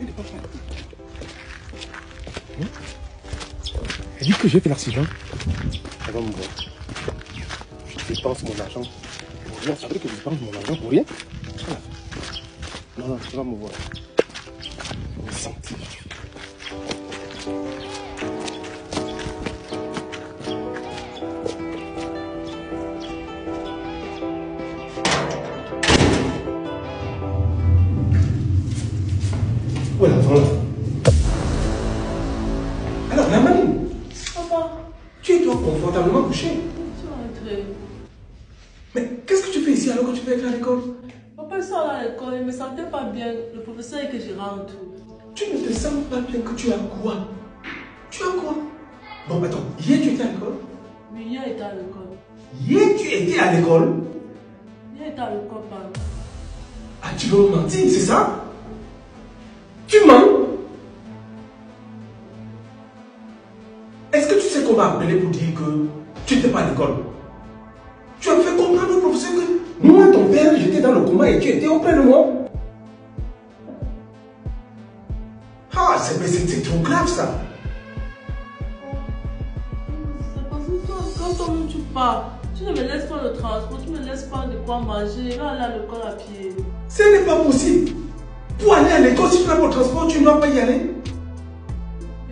Elle n'est pas prête. Hein? Elle dit que j'ai fait l'accident. Elle va me voir. Je dépense mon argent pour rien. Ça veut dire que je dépense mon argent pour rien Non, non, tu vas me voir. Je vais sentir. Où est l'enfant là Alors, la Papa, tu es toi confortablement couché. Mais qu'est-ce que tu fais ici alors que tu peux être à l'école? Papa, il sort à l'école, il me sentait pas bien. Le professeur est que je rentre. Tu ne te sens pas bien que tu as quoi? Tu as quoi? Bon, attends, hier tu étais à l'école? Mais hier, il était à l'école. Hier tu étais à l'école? Hier, il était à l'école, papa. Ah, tu veux me mentir, c'est ça? Tu mens Est-ce que tu sais qu'on m'a appelé pour dire que tu n'étais pas à l'école? Tu as fait comprendre au professeur que moi, ton père, j'étais dans le coma et tu étais auprès de moi Ah, c'est trop grave ça tu pars, tu ne me laisses pas le transport, tu ne me laisses pas de quoi manger. Je vais aller à l'école à pied. Ce n'est pas possible. À l'école, si tu n'as pas de transport, tu ne dois pas y aller.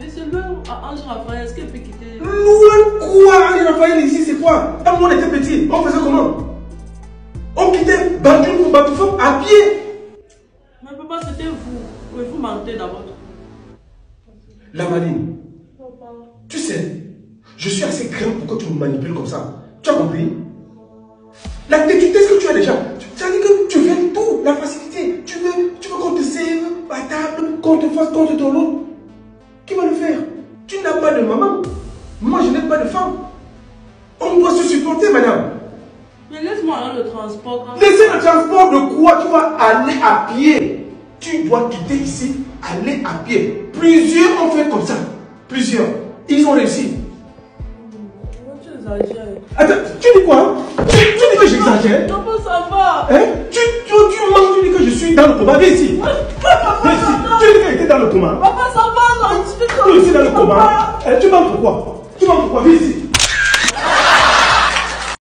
Et c'est loin à Ange Raphaël, est-ce qu'elle peut quitter? Loin quoi? Ange Raphaël ici, c'est quoi? Quand on était petit, on faisait comment? On quittait Banjul pour Batoufou à pied. Mais papa, c'était vous. Oui, vous mentez d'abord. La Maline, Papa. tu sais, je suis assez grand pour que tu me manipules comme ça. Tu as compris? La têtutesse que tu as déjà, tu- ça veut dire que tu veux tout, la facilité. Qu'on te fasse, te donne l'autre. Qui va le faire? Tu n'as pas de maman. Moi, je n'ai pas de femme. On doit se supporter, madame. Mais laisse-moi le transport. Quand... Laissez le transport de quoi? Tu vas aller à pied. Tu dois quitter ici, aller à pied. Plusieurs ont fait comme ça. Plusieurs. Ils ont réussi. Tu exagères Attends, tu dis quoi? Tu, tu dis que j'exagère Papa, ça va. Hein? Tu, tu, tu mens, tu dis que je suis dans le coma. Viens ici. Viens ici. Que j'étais dans le coma. Papa, ça va, tu fais Tu es dans le coma. Tu mens pourquoi Tu mens pourquoi Viens ici.